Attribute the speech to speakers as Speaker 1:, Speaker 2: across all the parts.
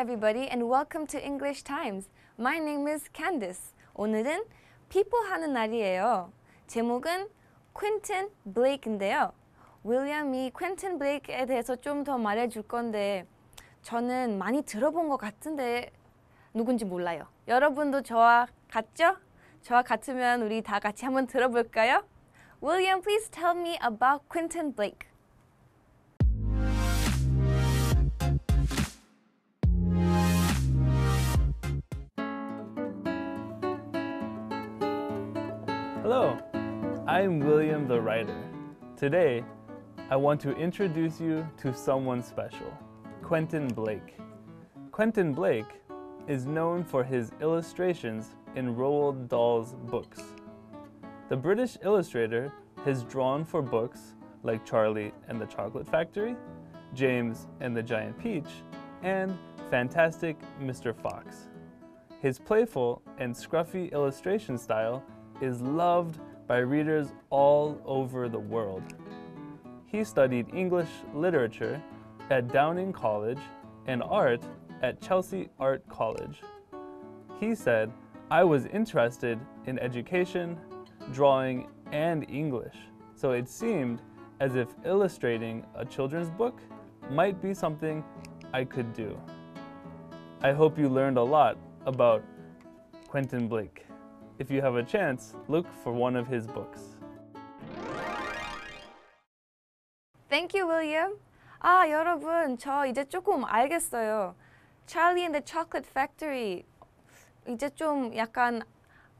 Speaker 1: everybody, and welcome to English Times. My name is Candice. 오늘은 people 하는 날이에요. 제목은 Quentin Blake인데요. 윌리엄이 퀸틴 블레이크에 대해서 좀 더 말해줄 건데 저는 많이 들어본 것 같은데 누군지 몰라요. 여러분도 저와 같죠? 저와 같으면 우리 다 같이 한번 들어볼까요? William, please tell me about Quentin Blake.
Speaker 2: I'm William the writer. Today, I want to introduce you to someone special, Quentin Blake. Quentin Blake is known for his illustrations in Roald Dahl's books. The British illustrator has drawn for books like Charlie and the Chocolate Factory, James and the Giant Peach, and Fantastic Mr. Fox. His playful and scruffy illustration style is loved by readers all over the world. He studied English literature at Downing College and art at Chelsea Art College. He said, I was interested in education, drawing, and English, so it seemed as if illustrating a children's book might be something I could do. I hope you learned a lot about Quentin Blake. If you have a chance, look for one of his books.
Speaker 1: Thank you, William. 아, 여러분, 저 이제 조금 알겠어요. Charlie and the Chocolate Factory. 이제 좀 약간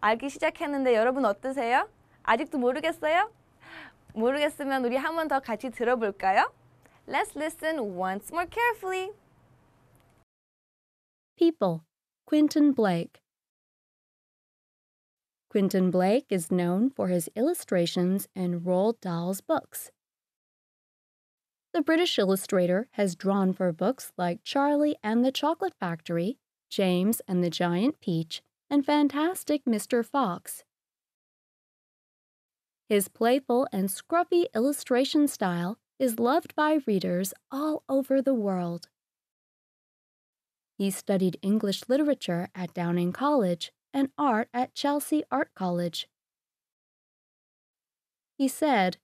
Speaker 1: 알기 시작했는데 여러분 어떠세요? 아직도 모르겠어요? 모르겠으면 우리 한 번 더 같이 들어볼까요? Let's listen once more carefully.
Speaker 3: People Quentin Blake. Quentin Blake is known for his illustrations in Roald Dahl's books. The British illustrator has drawn for books like Charlie and the Chocolate Factory, James and the Giant Peach, and Fantastic Mr. Fox. His playful and scruffy illustration style is loved by readers all over the world. He studied English literature at Downing College and art at Chelsea Art College. He said,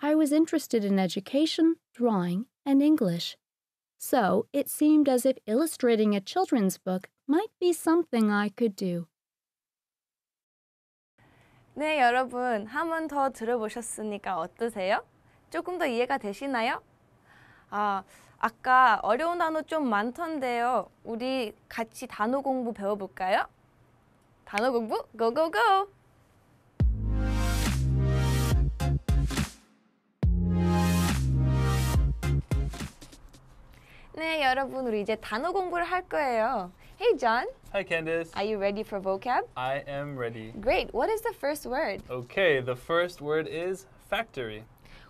Speaker 3: I was interested in education, drawing, and English. So it seemed as if illustrating a children's book might be something I could do.
Speaker 1: 네, 여러분. 한 번 더 들어보셨으니까 어떠세요? 조금 더 이해가 되시나요? 아, 아까 어려운 단어 좀 많던데요. 우리 같이 단어 공부 배워볼까요? 단어 공부 고고고! 네, 여러분 우리 이제 단어 공부를 할 거예요. Hey John,
Speaker 2: Hi, Candice.
Speaker 1: are you ready for vocab?
Speaker 2: I am ready.
Speaker 1: Great. What is the first word?
Speaker 2: Okay, the first word is factory.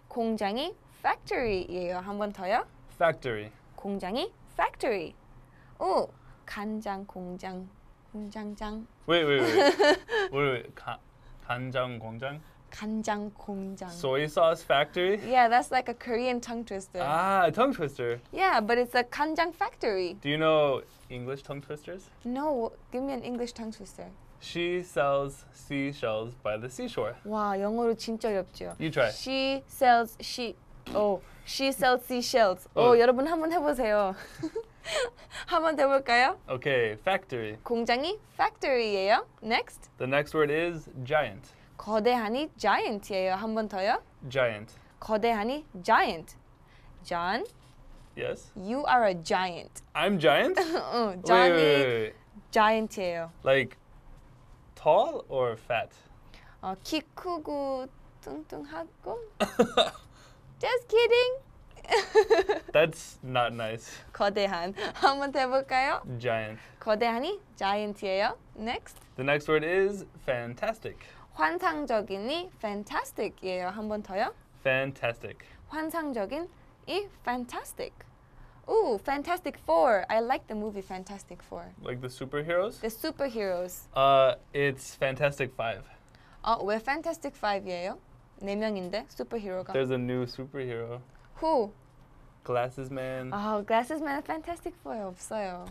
Speaker 1: 공장이 factory예요. 한 번 더요.
Speaker 2: Factory.
Speaker 1: 공장이 factory. 오, 간장 공장, 공장장,
Speaker 2: Wait, wait, wait. wait, wait. 가, 간장 공장?
Speaker 1: 간장 공장.
Speaker 2: Soy sauce factory?
Speaker 1: Yeah, that's like a Korean tongue twister.
Speaker 2: Ah, tongue twister.
Speaker 1: Yeah, but it's a 간장 factory.
Speaker 2: Do you know English tongue twisters?
Speaker 1: No, give me an English tongue twister.
Speaker 2: She sells seashells by the seashore.
Speaker 1: 와, 영어로 진짜 어렵죠.
Speaker 2: You try.
Speaker 1: She sells she. Oh, she sells seashells. 오,
Speaker 2: 어.
Speaker 1: 여러분 한번 해보세요. 한번 해볼까요?
Speaker 2: Okay, factory.
Speaker 1: 공장이 factory예요. Next.
Speaker 2: The next word is giant.
Speaker 1: 거대하니 giant이에요. 한 번 더요.
Speaker 2: Giant.
Speaker 1: 거대하니 giant. John,
Speaker 2: Yes?
Speaker 1: you are a giant.
Speaker 2: I'm giant?
Speaker 1: 어,
Speaker 2: wait,
Speaker 1: Johnny
Speaker 2: wait, wait, wait.
Speaker 1: giant이에요.
Speaker 2: Like tall or fat?
Speaker 1: 어, 키 크고 뚱뚱하고. Just kidding.
Speaker 2: That's not nice.
Speaker 1: 거대한. 한번 해볼까요?
Speaker 2: Giant.
Speaker 1: 거대하니 giant이에요. Next.
Speaker 2: The next word is fantastic.
Speaker 1: 환상적이니 fantastic이에요. 한 번 더요.
Speaker 2: Fantastic.
Speaker 1: 환상적인 이 fantastic. Ooh, Fantastic Four. I like the movie Fantastic Four.
Speaker 2: Like the superheroes?
Speaker 1: The superheroes.
Speaker 2: Uh, it's Fantastic Five.
Speaker 1: 어, 왜 Fantastic Five이에요? 네 명인데 슈퍼히어로가.
Speaker 2: There's a new superhero.
Speaker 1: Who?
Speaker 2: Glasses Man.
Speaker 1: 아, Glasses Man Fantastic Four 없어요.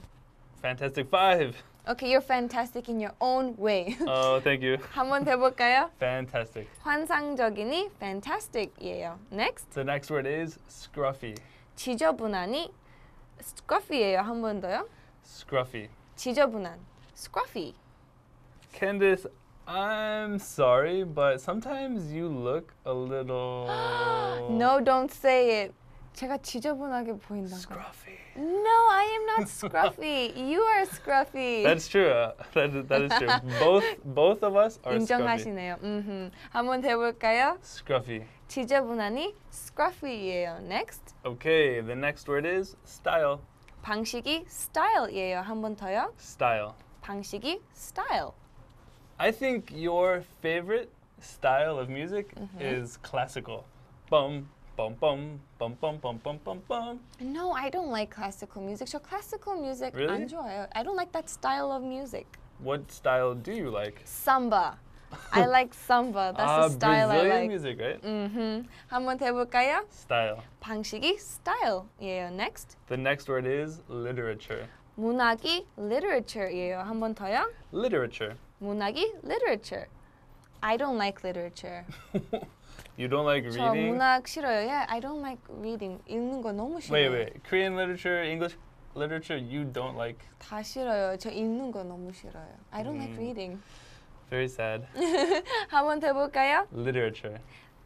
Speaker 2: Fantastic Five.
Speaker 1: Okay, you're fantastic in your own way.
Speaker 2: Oh, thank you.
Speaker 1: 한번 더 볼까요?
Speaker 2: Fantastic.
Speaker 1: 환상적이니 fantastic이에요. Next.
Speaker 2: The next word is scruffy.
Speaker 1: 지저분하니 scruffy예요. 한 번 더요.
Speaker 2: Scruffy.
Speaker 1: 지저분한 scruffy.
Speaker 2: Candice, I'm sorry, but sometimes you look a little
Speaker 1: No, don't say it. 제가 지저분하게 보인다고.
Speaker 2: scruffy.
Speaker 1: No, I am not scruffy. you are scruffy.
Speaker 2: That's true. Uh, that, is- that is true. both both of us are scruffy.
Speaker 1: 인정하시네요. 음흠. 한번 해볼까요?
Speaker 2: Scruffy.
Speaker 1: 지저분하니 scruffy예요. Next.
Speaker 2: Okay, the next word is style.
Speaker 1: 방식이 style이에요. 한 번 더요.
Speaker 2: Style.
Speaker 1: 방식이 style.
Speaker 2: I think your favorite style of music
Speaker 1: Mm-hmm.
Speaker 2: is classical. Bum bum bum bum bum bum bum bum bum.
Speaker 1: No, I don't like classical music. 저 classical music
Speaker 2: Really?
Speaker 1: 안 좋아해요. I don't like that style of music.
Speaker 2: What style do you like?
Speaker 1: Samba. I like samba. That's
Speaker 2: ah,
Speaker 1: the style I
Speaker 2: Brazilian
Speaker 1: like.
Speaker 2: music, right?
Speaker 1: 음, 한번 해볼까요?
Speaker 2: Style.
Speaker 1: 방식이 style이에요. Next.
Speaker 2: The next word is literature.
Speaker 1: 문학이 literature이에요. 한 번 더요.
Speaker 2: Literature.
Speaker 1: 문학이 literature. I don't like literature.
Speaker 2: You don't like
Speaker 1: 저
Speaker 2: reading?
Speaker 1: 문학 싫어요. Yeah, I don't like reading. 읽는 거 너무 싫어요.
Speaker 2: Wait, wait. Korean literature, English literature, you don't like.
Speaker 1: 다 싫어요. 저 읽는 거 너무 싫어요. I don't like
Speaker 2: 음.
Speaker 1: reading.
Speaker 2: Very sad.
Speaker 1: 한번 해볼까요?
Speaker 2: literature.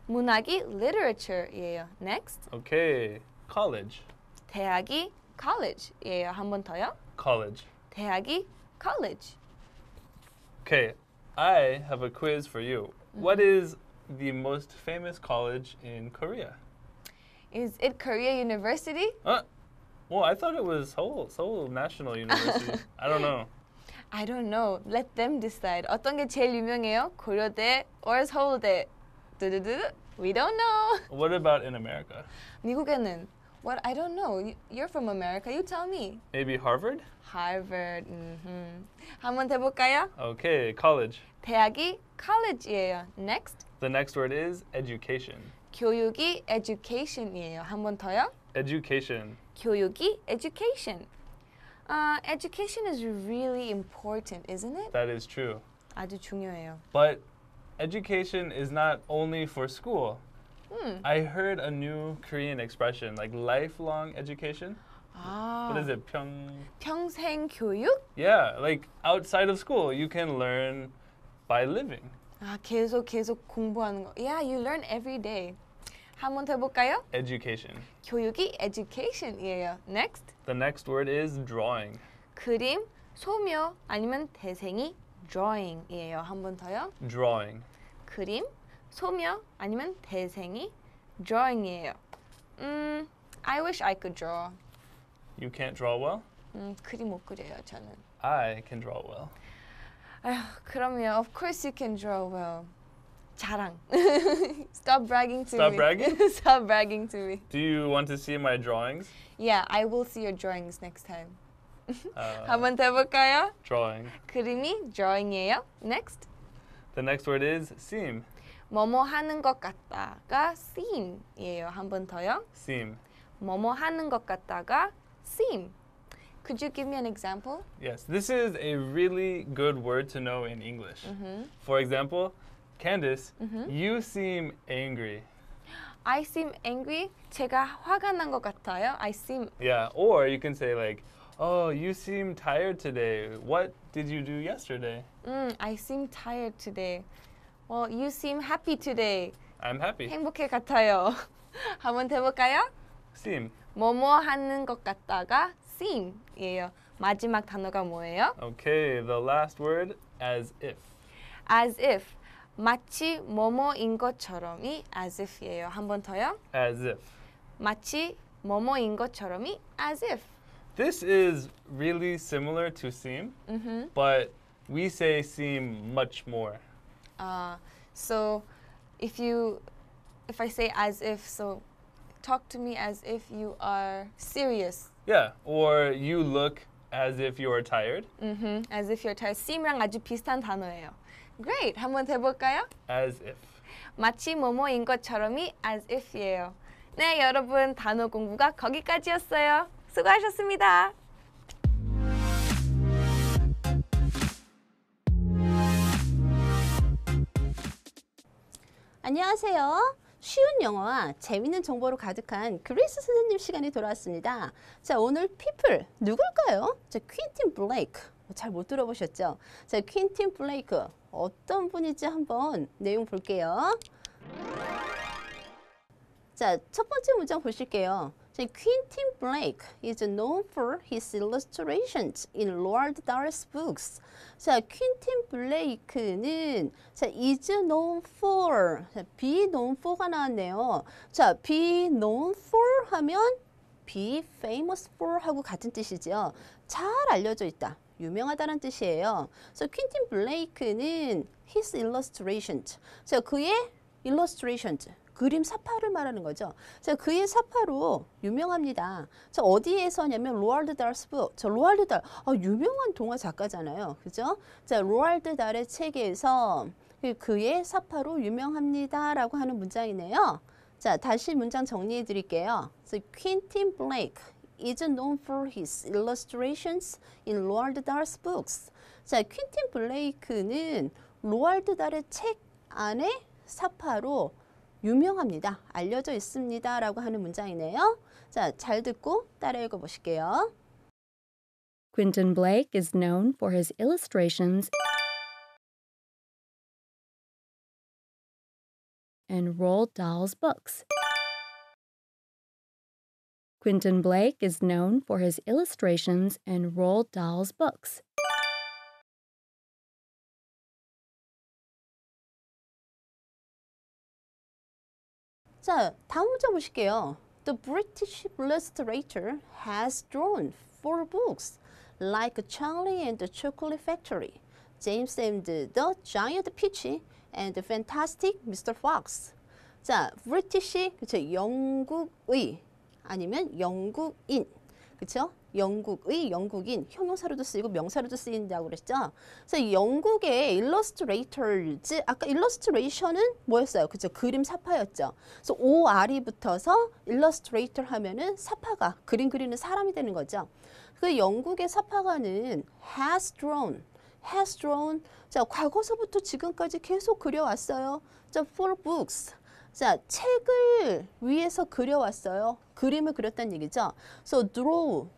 Speaker 1: 문학이 literature이에요. Next.
Speaker 2: Okay. College.
Speaker 1: 대학이 college이에요. 한번 더요.
Speaker 2: College.
Speaker 1: 대학이 college.
Speaker 2: Okay, I have a quiz for you. Mm -hmm. what
Speaker 1: mm-hmm.
Speaker 2: is the most famous college in Korea?
Speaker 1: Is it Korea University?
Speaker 2: Uh, well, I thought it was Seoul, Seoul National University. I don't know.
Speaker 1: I don't know. Let them decide. 어떤 게 제일 유명해요? 고려대 or 서울대? 두두두. We don't know.
Speaker 2: What about in America?
Speaker 1: 미국에는 what? I don't know. You- You're from America. You tell me.
Speaker 2: Maybe Harvard?
Speaker 1: Harvard. 음. 한번 해볼까요?
Speaker 2: Okay, college.
Speaker 1: 대학이 college이에요. Next.
Speaker 2: The next word is education.
Speaker 1: 교육이 education이에요. 한 번 더요.
Speaker 2: Education.
Speaker 1: 교육이 education. Uh, education is really important, isn't it?
Speaker 2: That is true.
Speaker 1: 아주 중요해요.
Speaker 2: But education is not only for school.
Speaker 1: 음.
Speaker 2: I heard a new Korean expression, like lifelong education.
Speaker 1: 아,
Speaker 2: What is it? Pyong.
Speaker 1: 평생 교육?
Speaker 2: Yeah, like outside of school, you can learn by living.
Speaker 1: 아, 계속 계속 공부하는 거. Yeah, you learn every day. 한번 해볼까요?
Speaker 2: Education.
Speaker 1: 교육이 education이에요. Next.
Speaker 2: The next word is drawing.
Speaker 1: 그림, 소묘 아니면 대생이 drawing이에요. 한 번 더요.
Speaker 2: Drawing.
Speaker 1: 그림, 소묘 아니면 대생이 drawing이에요. 음, I wish I could draw.
Speaker 2: You can't draw well?
Speaker 1: 음, 그림 못 그려요, 저는.
Speaker 2: I can draw well.
Speaker 1: 아휴, 그럼요. Of course you can draw well. 자랑. Stop bragging to
Speaker 2: Stop
Speaker 1: me.
Speaker 2: Stop bragging?
Speaker 1: Stop bragging to me.
Speaker 2: Do you want to see my drawings?
Speaker 1: Yeah, I will see your drawings next time.
Speaker 2: Uh,
Speaker 1: 한번 더 볼까요?
Speaker 2: Drawing.
Speaker 1: 그림이 drawing이에요. Next.
Speaker 2: The next word is seem.
Speaker 1: 뭐뭐 하는 것 같다가 seem이에요. 한 번 더요.
Speaker 2: Seem.
Speaker 1: 뭐뭐 하는 것 같다가 seem. Could you give me an example?
Speaker 2: Yes, this is a really good word to know in English. For example, Candice, you seem angry.
Speaker 1: I seem angry. 제가 화가 난 것 같아요. I seem
Speaker 2: Yeah, or you can say like, "Oh, you seem tired today. What did you do yesterday?"
Speaker 1: 음, I seem tired today. Well, you seem happy today.
Speaker 2: I'm happy.
Speaker 1: 행복해 같아요. 한번 해볼까요?
Speaker 2: Seem.
Speaker 1: 뭐뭐 하는 것 같다가 seem이에요. 마지막 단어가 뭐예요?
Speaker 2: Okay, the last word as if.
Speaker 1: As if. 마치 뭐뭐인 것처럼이 as if이에요. 한 번 더요.
Speaker 2: As if.
Speaker 1: 마치 뭐뭐인 것처럼이 as if.
Speaker 2: This is really similar to seem,
Speaker 1: Mhm.
Speaker 2: but we say seem much more.
Speaker 1: Uh, so if you if I say as if so talk to me as if you are serious.
Speaker 2: Yeah, or you look as if you are tired.
Speaker 1: Mhm. As if you're tired. seem이랑 아주 비슷한 단어예요. Great. 한번 해볼까요?
Speaker 2: As if.
Speaker 1: 마치 뭐뭐인 것처럼이 as if이에요. 네, 여러분 단어 공부가 거기까지였어요. 수고하셨습니다.
Speaker 4: 안녕하세요. 쉬운 영어와 재밌는 정보로 가득한 그레이스 선생님 시간이 돌아왔습니다. 자, 오늘 people 누굴까요? 자, 퀸틴 블레이크. 잘 못 들어보셨죠? 자, 퀸틴 블레이크 어떤 분인지 한번 내용 볼게요. 자, 첫 번째 문장 보실게요. 자, Quentin Blake is known for his illustrations in Roald Dahl's books. 자, 퀸틴 블레이크는 자, is known for, 자, be known for가 나왔네요. 자, be known for 하면 be famous for 하고 같은 뜻이죠. 잘 알려져 있다. 유명하다는 뜻이에요. 그래서 퀸틴 블레이크는 his illustrations. 자, 그의 illustrations. 그림 사파를 말하는 거죠. 자, 그의 사파로 유명합니다. 자, 어디에서냐면 로알드 달스 북. 저 로알드 달, 아, 유명한 동화 작가잖아요. 그죠? 자, 로알드 달의 책에서 그 그의 사파로 유명합니다라고 하는 문장이네요. 자, 다시 문장 정리해 드릴게요. So, Quentin is known for his illustrations in Roald Dahl's books. 자, 퀸틴 블레이크는 로알드 달의 책 안에 사파로 유명합니다. 알려져 있습니다. 라고 하는 문장이네요. 자, 잘 듣고 따라 읽어 보실게요.
Speaker 3: Quentin Blake is known for his illustrations and Roald Dahl's books. Quentin Blake is known for his illustrations and Roald Dahl's books.
Speaker 4: 자, 다음 문장 보실게요. The British illustrator has drawn four books like Charlie and the Chocolate Factory, James and the Giant Peach, and the Fantastic Mr. Fox. 자, British 그쵸 영국의 아니면 영국인 그쵸? 영국의 영국인 형용사로도 쓰이고 명사로도 쓰인다고 그랬죠. 그래서 영국의 illustrator즈 아까 illustration은 뭐였어요? 그죠? 그림 사파였죠. 그래서 OR이 붙어서 illustrator 하면은 사파가 그림 그리는 사람이 되는 거죠. 그 영국의 사파가는 has drawn has drawn 자 과거서부터 지금까지 계속 그려왔어요. 자 four books 자, 책을 위에서 그려왔어요. 그림을 그렸다는 얘기죠. So draw,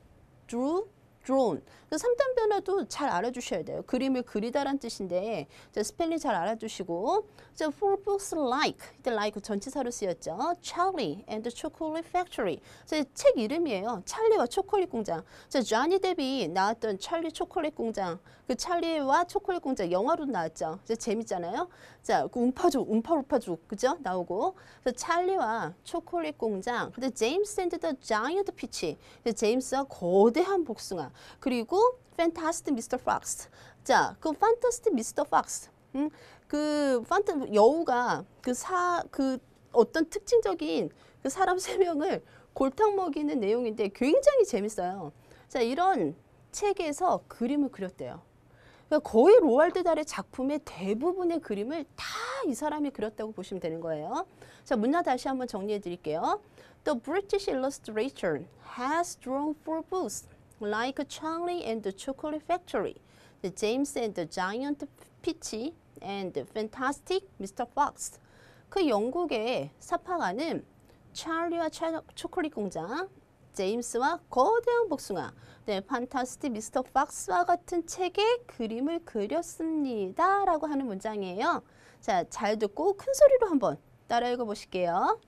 Speaker 4: rule drawn. 그래서 3단 변화도 잘 알아주셔야 돼요. 그림을 그리다란 뜻인데 자, 스펠링 잘 알아두시고 자, for books like 이때 like 전치사로 쓰였죠. Charlie and the Chocolate Factory. 자, 책 이름이에요. 찰리와 초콜릿 공장. 자, 조니 데비 나왔던 찰리 초콜릿 공장. 그 찰리와 초콜릿 공장 영화로 나왔죠. 이제 재밌잖아요. 자, 그 움파죽, 움파루파죽 그죠? 나오고. 그래서 찰리와 초콜릿 공장. 근데 제임스 앤드 더 자이언트 피치. 제임스와 거대한 복숭아. 그리고 Fantastic Mr. Fox. 자, 그 Fantastic Mr. Fox. 음, 그 판타 여우가 그사그 어떤 특징적인 그 사람 세 명을 골탕 먹이는 내용인데 굉장히 재밌어요. 자, 이런 책에서 그림을 그렸대요. 그러니까 거의 로알드 달의 작품의 대부분의 그림을 다 이 사람이 그렸다고 보시면 되는 거예요. 자, 문화 다시 한번 정리해 드릴게요. The British illustrator has drawn four books like Charlie and the Chocolate Factory, the James and the Giant Peach, and the Fantastic Mr. Fox. 그 영국의 사파가는 찰리와 차, 초콜릿 공장, 제임스와 거대한 복숭아, 네, 판타스틱 미스터 박스와 같은 책에 그림을 그렸습니다. 라고 하는 문장이에요. 자, 잘 듣고 큰 소리로 한번 따라 읽어 보실게요.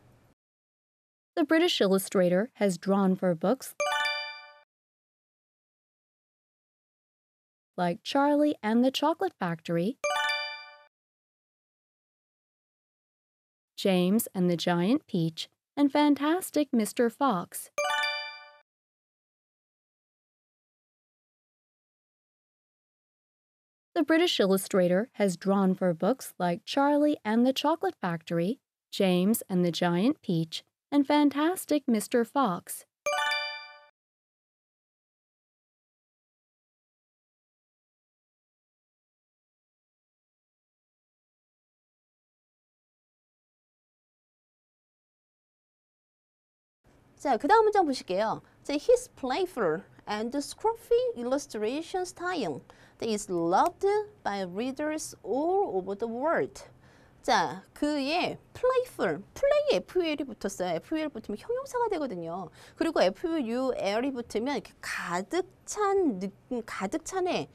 Speaker 3: The British illustrator has drawn for books like Charlie and the Chocolate Factory, James and the Giant Peach, and Fantastic Mr. Fox. The British illustrator has drawn for books like Charlie and the Chocolate Factory, James and the Giant Peach, and Fantastic Mr. Fox.
Speaker 4: 자, 그 다음 문장 보실게요. 자, his playful and scruffy illustration style that is loved by readers all over the world. 자, 그의 playful, play FUL이 붙었어요. FUL 붙으면 형용사가 되거든요. 그리고 FUL이 붙으면 이렇게 가득 찬 느낌, 가득 찬의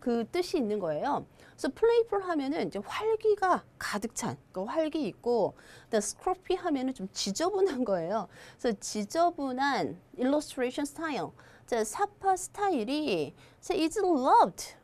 Speaker 4: 그 뜻이 있는 거예요. 그래서 playful 하면은 이제 활기가 가득 찬, 그 활기 있고, scruffy 하면은 좀 지저분한 거예요. 그래서 지저분한 illustration style. 자, 사파 스타일이 자, is loved.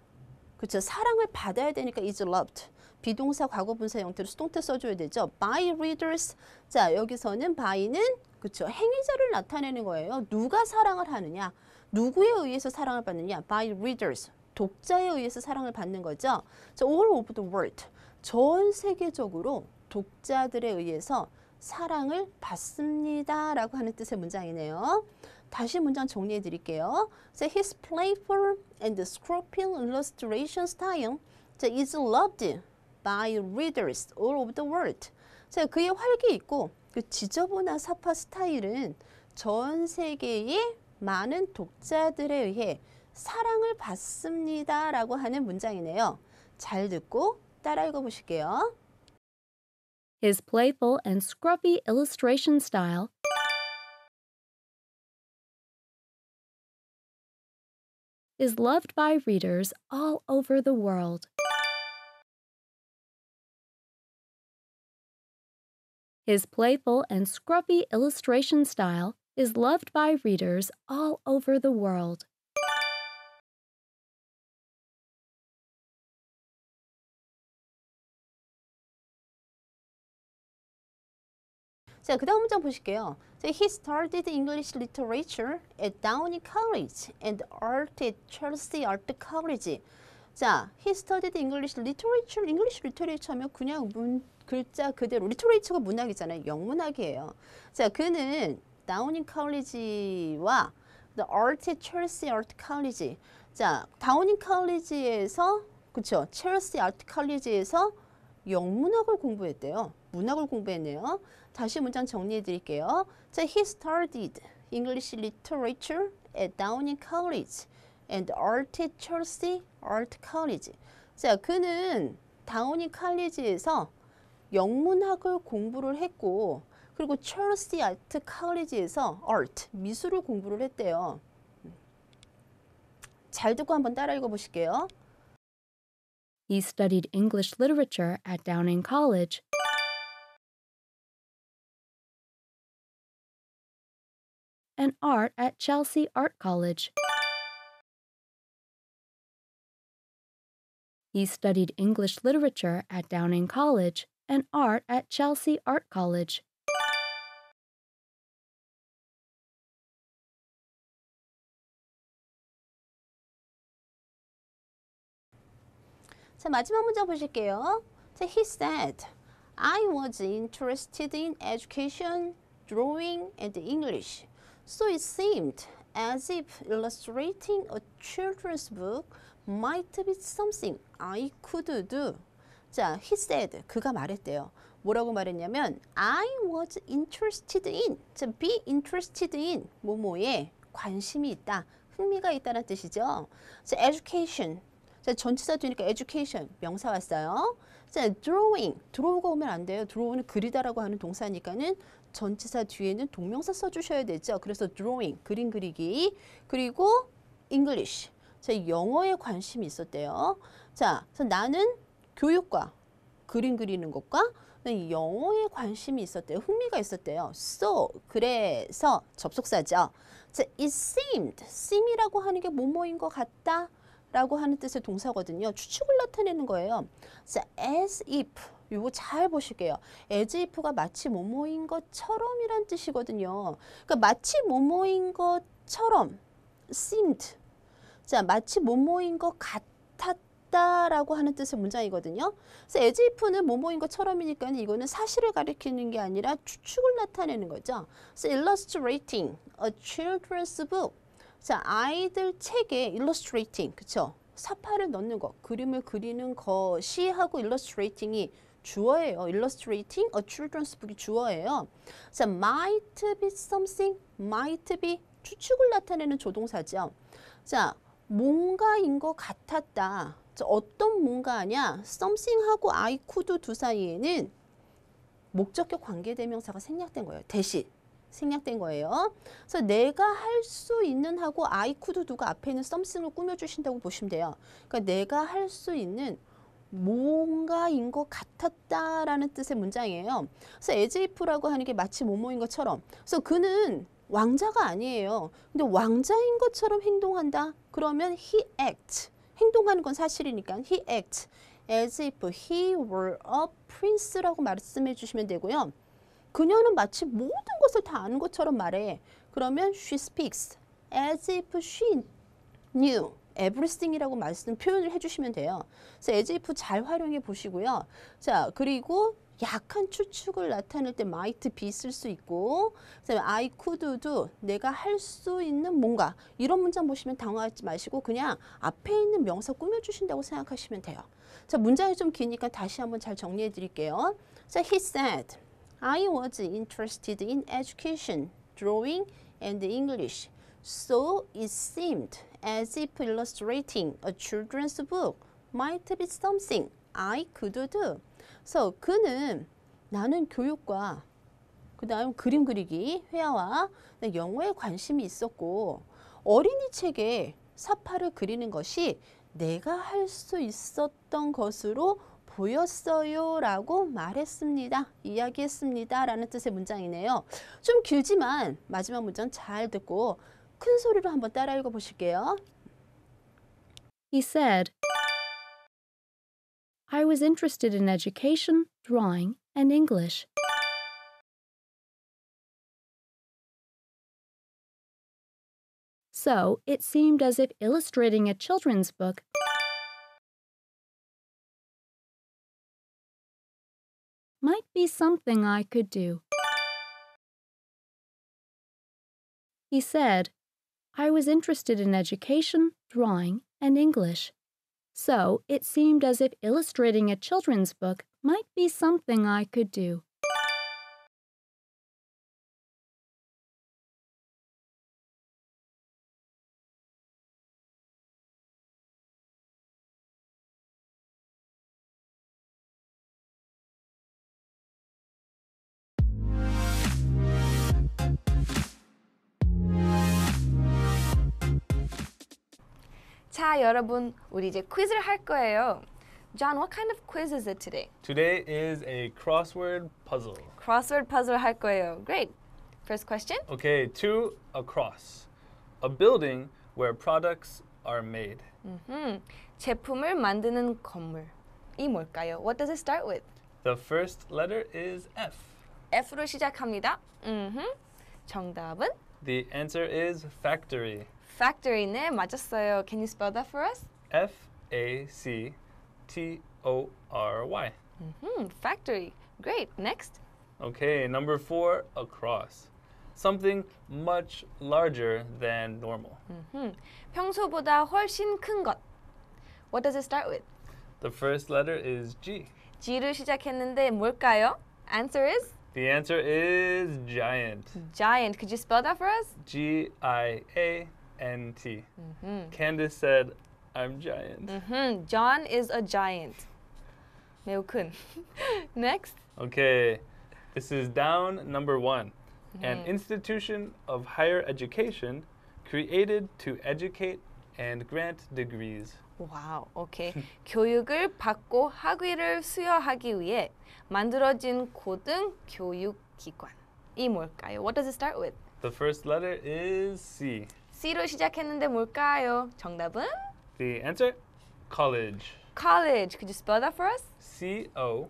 Speaker 4: 그렇죠. 사랑을 받아야 되니까 is loved. 비동사 과거 분사 형태로 수동태 써줘야 되죠. by readers. 자, 여기서는 by는 그렇죠. 행위자를 나타내는 거예요. 누가 사랑을 하느냐? 누구에 의해서 사랑을 받느냐? by readers. 독자에 의해서 사랑을 받는 거죠. 자, all over the world. 전 세계적으로 독자들에 의해서 사랑을 받습니다 라고 하는 뜻의 문장이네요. 다시 문장 정리해 드릴게요. 자, his playful and scruffy illustration style 자, is loved by readers all over the world. 자, 그의 활기 있고 그 지저분한 사파 스타일은 전 세계의 많은 독자들에 의해 사랑을 받습니다 라고 하는 문장이네요. 잘 듣고 따라 읽어 보실게요.
Speaker 3: His playful and scruffy illustration style is loved by readers all over the world. His playful and scruffy illustration style is loved by readers all over the world.
Speaker 4: 자, 그 다음 문장 보실게요. So he started English literature at Downing College and art at Chelsea Art College. 자, he studied English literature. English literature 하면 그냥 문, 글자 그대로 literature가 문학이잖아요. 영문학이에요. 자, 그는 다우닝 컬리지와 the art at Chelsea Art College. 자, 다우닝 컬리지에서 그쵸? 첼시 아트 컬리지에서 영문학을 공부했대요. 문학을 공부했네요. 다시 문장 정리해 드릴게요. 자, he studied English literature at Downing College and art at Chelsea Art College. 자, 그는 다우닝 칼리지에서 영문학을 공부를 했고 그리고 첼시 아트 칼리지에서 art, 미술을 공부를 했대요. 잘 듣고 한번 따라 읽어 보실게요.
Speaker 3: He studied English literature at Downing College and art at Chelsea Art College. He studied English literature at Downing College and art at Chelsea Art College.
Speaker 4: 자, 마지막 문장 보실게요. 자, he said, I was interested in education, drawing, and English. So it seemed as if illustrating a children's book might be something I could do. 자, he said, 그가 말했대요. 뭐라고 말했냐면, I was interested in, 자, be interested in, 뭐뭐에 관심이 있다, 흥미가 있다는 뜻이죠. 자, education, 자, 전치사 뒤니까 education 명사 왔어요. 자, drawing, draw가 오면 안 돼요. draw는 그리다라고 하는 동사니까는 전치사 뒤에는 동명사 써주셔야 되죠. 그래서 drawing, 그림 그리기. 그리고 English, 자, 영어에 관심이 있었대요. 자, 그래서 나는 교육과 그림 그리는 것과 영어에 관심이 있었대요. 흥미가 있었대요. So, 그래서 접속사죠. 자, it seemed, seem이라고 하는 게 뭐뭐인 것 같다. 라고 하는 뜻의 동사거든요. 추측을 나타내는 거예요. 자, as if 이거 잘 보실게요. as if가 마치 뭐뭐인 것처럼 이란 뜻이거든요. 그러니까 마치 뭐뭐인 것처럼 seemed. 자, 마치 뭐뭐인 것 같았다 라고 하는 뜻의 문장이거든요. 그래서 as if는 뭐뭐인 것처럼이니까 이거는 사실을 가리키는 게 아니라 추측을 나타내는 거죠. 그래서 illustrating a children's book. 자, 아이들 책에 illustrating, 그쵸? 사파를 넣는 거, 그림을 그리는 것이 하고 illustrating이 주어예요. illustrating a children's book이 주어예요. 자, might be something, might be 추측을 나타내는 조동사죠. 자, 뭔가인 것 같았다. 저 어떤 뭔가냐? something하고 I could do 사이에는 목적격 관계대명사가 생략된 거예요. 대신 생략된 거예요. 그래서 내가 할 수 있는 하고 I could do가 앞에 있는 something을 꾸며주신다고 보시면 돼요. 그러니까 내가 할 수 있는 뭔가인 것 같았다라는 뜻의 문장이에요. 그래서 as if라고 하는 게 마치 뭐뭐인 것처럼. 그래서 그는 왕자가 아니에요. 근데 왕자인 것처럼 행동한다. 그러면 he act. 행동하는 건 사실이니까 he act as if he were a prince라고 말씀해 주시면 되고요. 그녀는 마치 모든 것을 다 아는 것처럼 말해. 그러면 she speaks as if she knew everything이라고 말씀 표현을 해주시면 돼요. 그래서 as if 잘 활용해 보시고요. 자 그리고 약한 추측을 나타낼 때 might be 쓸 수 있고 그다음에 I could do 내가 할 수 있는 뭔가 이런 문장 보시면 당황하지 마시고 그냥 앞에 있는 명사 꾸며주신다고 생각하시면 돼요. 자 문장이 좀 기니까 다시 한번 잘 정리해 드릴게요. 자 he said I was interested in education, drawing, and English. So it seemed as if illustrating a children's book might be something I could do. 그래서 그는 나는 교육과 그 다음 그림 그리기, 회화와 영어에 관심이 있었고 어린이 책에 사파를 그리는 것이 내가 할 수 있었던 것으로 보였어요 라고 말했습니다. 이야기했습니다. 라는 뜻의 문장이네요. 좀 길지만 마지막 문장 잘 듣고 큰 소리로 한번 따라 읽어 보실게요.
Speaker 3: He said, I was interested in education, drawing, and English. So it seemed as if illustrating a children's book might be something I could do. He said, I was interested in education, drawing, and English. So it seemed as if illustrating a children's book might be something I could do.
Speaker 1: 자, 여러분, 우리 이제 퀴즈를 할 거예요. John, what kind of quiz is it today?
Speaker 2: Today is a crossword puzzle.
Speaker 1: Crossword puzzle 할 거예요. Great. First question.
Speaker 2: Okay, two across. A building where products are made.
Speaker 1: 음, 제품을 만드는 건물. 이 뭘까요? What does it start with?
Speaker 2: The first letter is F.
Speaker 1: F로 시작합니다. 음흠. 정답은
Speaker 2: The answer is factory.
Speaker 1: factory네. 맞았어요. Can you spell that for us?
Speaker 2: F A C T O R Y.
Speaker 1: 음, factory. Great. Next.
Speaker 2: Okay, number four across. Something much larger than normal.
Speaker 1: 음, 평소보다 훨씬 큰 것. What does it start with?
Speaker 2: The first letter is G.
Speaker 1: G로 시작했는데 뭘까요? Answer is
Speaker 2: The answer is giant.
Speaker 1: giant. Could you spell that for us?
Speaker 2: G I A N-T. Mm
Speaker 1: -hmm.
Speaker 2: Candice said, I'm giant.
Speaker 1: Mm -hmm. John is a giant. Next.
Speaker 2: Okay. This is down number one. Mm -hmm. An mm-hmm. institution of higher education created to educate and grant degrees.
Speaker 1: 와우, 오케이. 교육을 받고 학위를 수여하기 위해 만들어진 고등 교육 기관이 뭘까요? What does it start with?
Speaker 2: The first letter is C.
Speaker 1: C로 시작했는데 뭘까요? 정답은
Speaker 2: The answer? College.
Speaker 1: college. Could you spell that for us?
Speaker 2: C O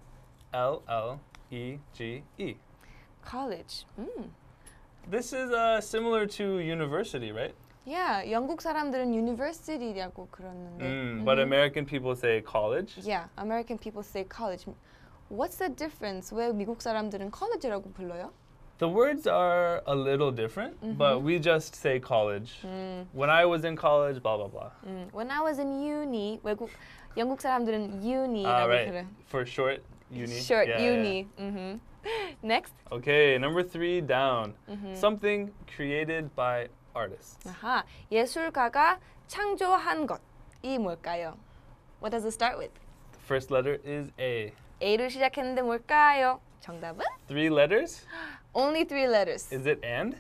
Speaker 2: L L E G E.
Speaker 1: college. 음.
Speaker 2: This is uh, similar to university, right?
Speaker 1: Yeah, 영국 사람들은 university라고 그러는데.
Speaker 2: Mm, but American people say college.
Speaker 1: Yeah, American people say college. What's the difference? 왜 미국 사람들은 college라고 불러요?
Speaker 2: The words are a little different, but we just say college. When I was in college, blah blah blah.
Speaker 1: 음, when I was in uni, 외국 영국 사람들은 uni라고
Speaker 2: Ah, right.
Speaker 1: 그래.
Speaker 2: For short, uni.
Speaker 1: Short
Speaker 2: Yeah, yeah,
Speaker 1: uni. Mhm. Next.
Speaker 2: yeah. Okay, number three down. Something created by artists.
Speaker 1: 아하, 예술가가 창조한 것. 이 뭘까요? What does it start with?
Speaker 2: The first letter is A.
Speaker 1: A로 시작했는데 뭘까요? 정답은?
Speaker 2: Three letters?
Speaker 1: Only three letters.
Speaker 2: Is it and?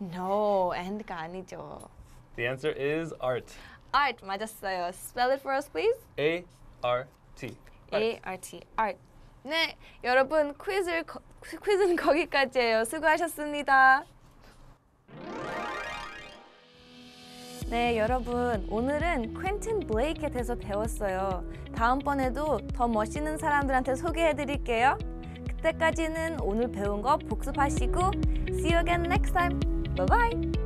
Speaker 1: No, and가 아니죠.
Speaker 2: The answer is art.
Speaker 1: Art 맞았어요. Spell it for us, please.
Speaker 2: A R T.
Speaker 1: A R T. Art. 네, 여러분 퀴즈를 거, 퀴즈는 거기까지예요. 수고하셨습니다. 네, 여러분 오늘은 퀸틴 블레이크에 대해서 배웠어요. 다음번에도 더 멋있는 사람들한테 소개해드릴게요. 그때까지는 오늘 배운 거 복습하시고 See you again next time. Bye bye.